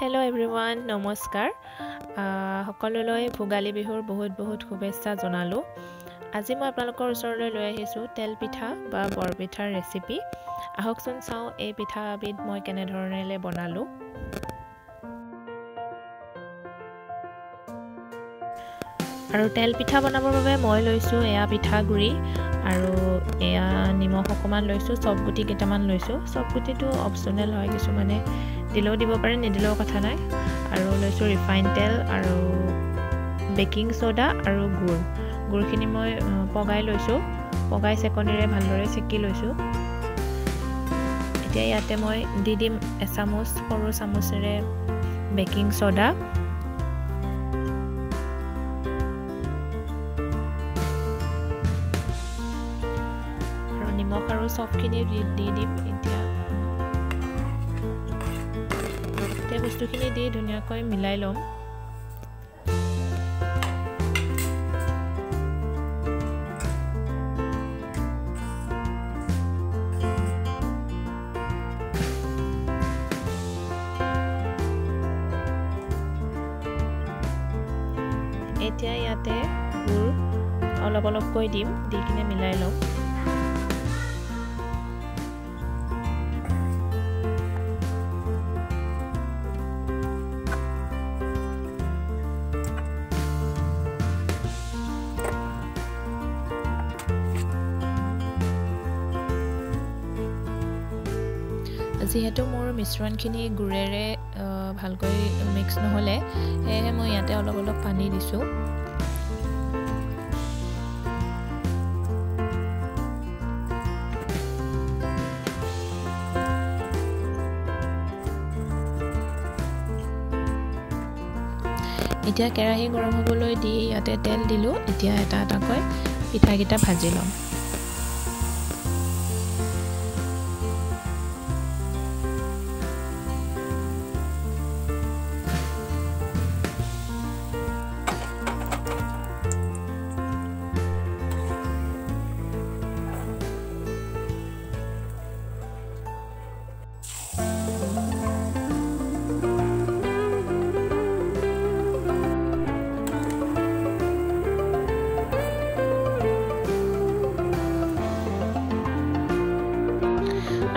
Hello everyone নমস্কাৰ। সকলোলৈ ভোগালী বিহুৰ বহুত বহুত শুভেচ্ছা জনালোঁ। আজি মই আপোনালোকৰ ওচৰলৈ লৈ আহিছোঁ তেল পিঠা বা বৰপিঠাৰ ৰেচিপি আহকচোন চাওঁ এই পিঠাবিধ মই কেনেধৰণেৰে বনালোঁ। আৰু তেল পিঠা বনাবৰ বাবে মই লৈছোঁ এয়া পিঠাগুড়ি আৰু এয়া নিমখ অকণমান লৈছোঁ চব গুটি কেইটামান লৈছোঁ। চব গুটিটো অপশ্যনেল হয় কিছুমানে দিলেও দিব পাৰে নিদিলেও কথা নাই। আৰু লৈছোঁ ৰিফাইন তেল আৰু বেকিং চ'ডা আৰু গুড়। গুড়খিনি মই পগাই লৈছোঁ। পগাই চেকনিৰে ভালদৰে চেকি লৈছোঁ। এতিয়া ইয়াতে মই দি দিম এচামুচ সৰু চামুচেৰে বেকিং চ'ডা নিমখ আৰু চবখিনি দি দিম এতিয়া। এতিয়া বস্তুখিনি দি ধুনীয়াকৈ মিলাই ল'ম। এতিয়া ইয়াতে গুড় অলপ অলপকৈ দিম দি কিনে মিলাই ল'ম। যিহেতু মোৰ মিশ্ৰণখিনি গুড়েৰে ভালকৈ মিক্স নহ'লে সেয়েহে মই ইয়াতে অলপ অলপ পানী দিছোঁ। এতিয়া কেৰাহী গৰম হ'বলৈ দি ইয়াতে তেল দিলোঁ। এতিয়া এটা এটাকৈ পিঠাকেইটা ভাজি ল'ম।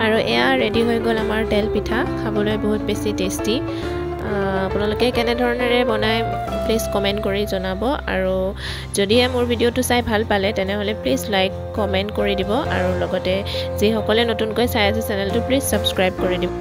আৰু এয়া ৰেডি হৈ গ'ল আমাৰ তেল পিঠা। খাবলৈ বহুত বেছি টেষ্টি আপোনালোকে কেনেধৰণেৰে বনাই প্লিজ কমেণ্ট কৰি জনাব। আৰু যদিহে মোৰ ভিডিঅ'টো চাই ভাল পালে তেনেহ'লে প্লিজ লাইক কমেণ্ট কৰি দিব। আৰু লগতে যিসকলে নতুনকৈ চাই আছে চেনেলটো প্লিজ ছাবস্ক্ৰাইব কৰি দিব।